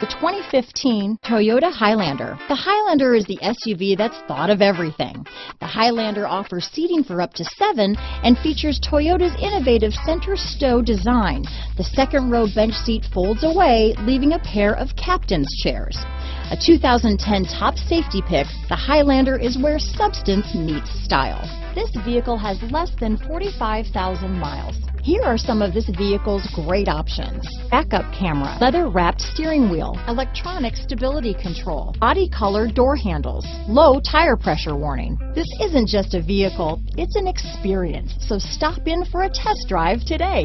The 2015 Toyota Highlander. The Highlander is the SUV that's thought of everything. The Highlander offers seating for up to seven and features Toyota's innovative center stow design. The second row bench seat folds away, leaving a pair of captain's chairs. A 2010 top safety pick, the Highlander is where substance meets style. This vehicle has less than 45,000 miles. Here are some of this vehicle's great options. Backup camera, leather wrapped steering wheel, electronic stability control, body color door handles, low tire pressure warning. This isn't just a vehicle, it's an experience. So stop in for a test drive today.